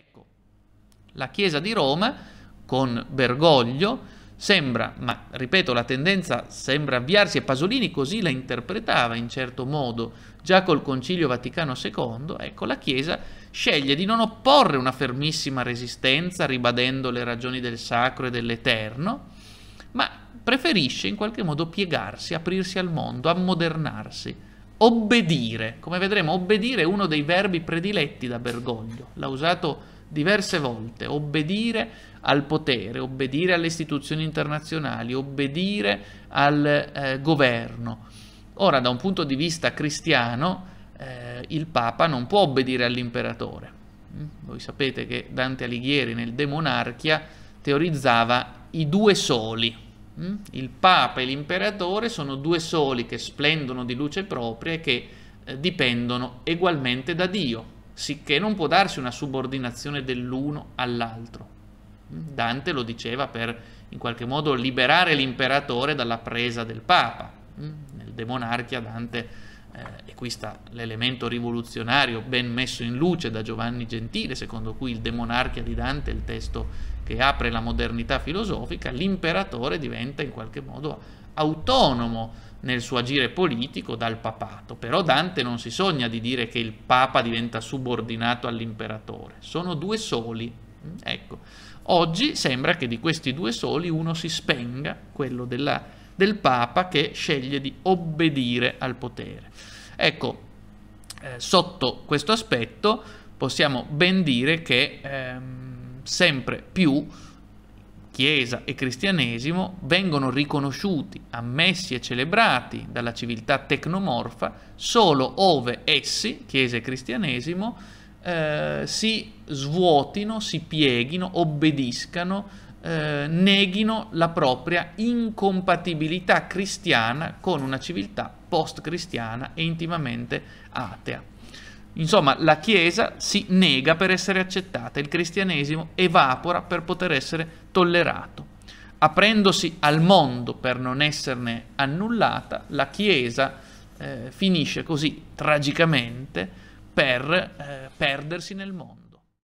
Ecco, la Chiesa di Roma con Bergoglio sembra, ma ripeto, la tendenza sembra avviarsi e Pasolini così la interpretava in certo modo già col Concilio Vaticano II, ecco, la Chiesa sceglie di non opporre una fermissima resistenza ribadendo le ragioni del sacro e dell'eterno, ma preferisce in qualche modo piegarsi, aprirsi al mondo, ammodernarsi, obbedire. Come vedremo, obbedire è uno dei verbi prediletti da Bergoglio, l'ha usato diverse volte, obbedire al potere, obbedire alle istituzioni internazionali, obbedire al eh, governo. Ora, da un punto di vista cristiano, eh, il Papa non può obbedire all'imperatore. Mm? Voi sapete che Dante Alighieri nel De Monarchia teorizzava i due soli. Mm? Il Papa e l'imperatore sono due soli che splendono di luce propria e che eh, dipendono egualmente da Dio, sicché non può darsi una subordinazione dell'uno all'altro. Mm? Dante lo diceva per in qualche modo liberare l'imperatore dalla presa del Papa. Nel De Monarchia Dante eh, e qui sta l'elemento rivoluzionario ben messo in luce da Giovanni Gentile, secondo cui il De Monarchia di Dante è il testo che apre la modernità filosofica, l'imperatore diventa in qualche modo autonomo nel suo agire politico dal papato. Però Dante non si sogna di dire che il papa diventa subordinato all'imperatore, sono due soli. Ecco, oggi sembra che di questi due soli uno si spenga, quello della, del papa che sceglie di obbedire al potere. Ecco, eh, sotto questo aspetto possiamo ben dire che ehm, sempre più Chiesa e cristianesimo vengono riconosciuti, ammessi e celebrati dalla civiltà tecnomorfa solo ove essi, Chiesa e cristianesimo, eh, si svuotino, si pieghino, obbediscano, eh, neghino la propria incompatibilità cristiana con una civiltà post-cristiana e intimamente atea. Insomma, la Chiesa si nega per essere accettata, il cristianesimo evapora per poter essere tollerato. Aprendosi al mondo per non esserne annullata, la Chiesa eh, finisce così tragicamente per eh, perdersi nel mondo.